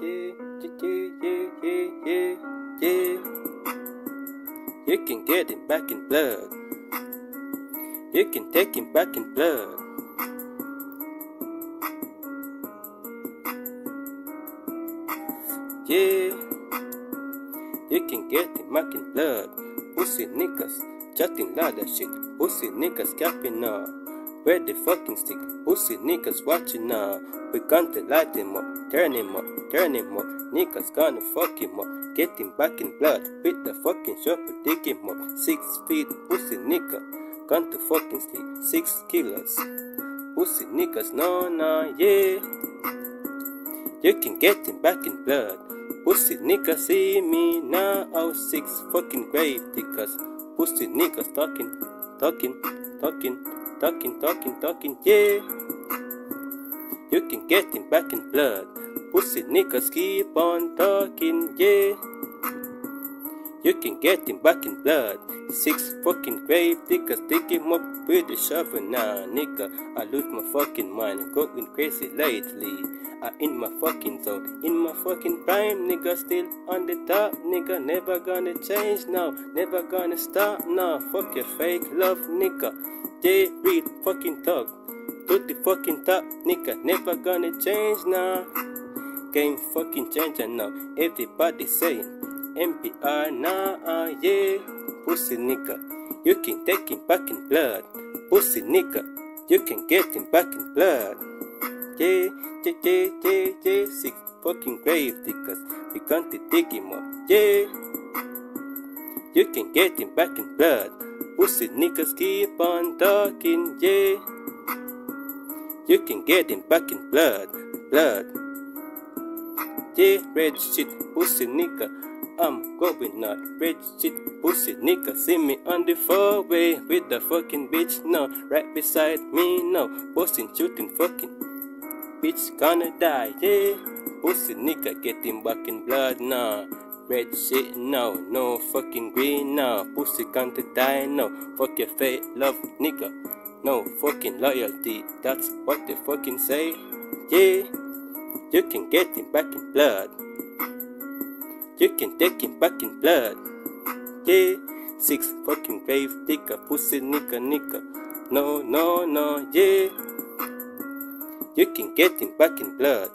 yeah, yeah, yeah, yeah. yeah, yeah. You can get him back in blood. You can take him back in blood. Yeah, you can get him back in blood. Pussy niggas, chatting lot of shit. Pussy niggas capping up. Where the fucking stick? Pussy niggas watching now. We gonna light him up, turn him up, turn him up. Niggas gonna fuck him up, get him back in blood. With the fucking chopper, dig him up. Six feet, pussy nigga. Gone to fucking sleep, six killers. Pussy niggas, no, no, yeah. You can get him back in blood. Pussy niggas see me now. Oh, six fucking grave diggers. Pussy niggas talking, talking, talking, talking, talking, talking, yeah. You can get him back in blood. Pussy niggas keep on talking, yeah. You can get him back in blood. Six fucking grave diggers dig him up with shovel now, nigga. I lose my fucking mind, going crazy lately. I in my fucking zone, in my fucking prime, nigga. Still on the top, nigga. Never gonna change now, never gonna stop now. Fuck your fake love, nigga. J read fucking talk to the fucking top, nigga. Never gonna change now. Game fucking changing now. Everybody saying NBR now, uh, yeah. Pussy nigga, you can take him back in blood. Pussy nigga, you can get him back in blood. Yeah, yeah, yeah, yeah, yeah. Six fucking grave diggers. We to dig him up. Yeah. You can get him back in blood. Pussy niggas keep on talking, yeah. You can get him back in blood, blood. Yeah, red shit, pussy nigga. I'm going out, red shit, pussy nigga. See me on the four-way with the fucking bitch now, right beside me now. Posting, shooting, fucking bitch gonna die, yeah. Pussy nigga getting back in blood now. Red shit now, no fucking green now. Pussy gonna die no. Fuck your fake love, nigga. No fucking loyalty, that's what they fucking say. Yeah, you can get him back in blood. You can take him back in blood. Yeah, six fucking grave digger, pussy nigga, nigga. No, no, no, yeah. You can get him back in blood.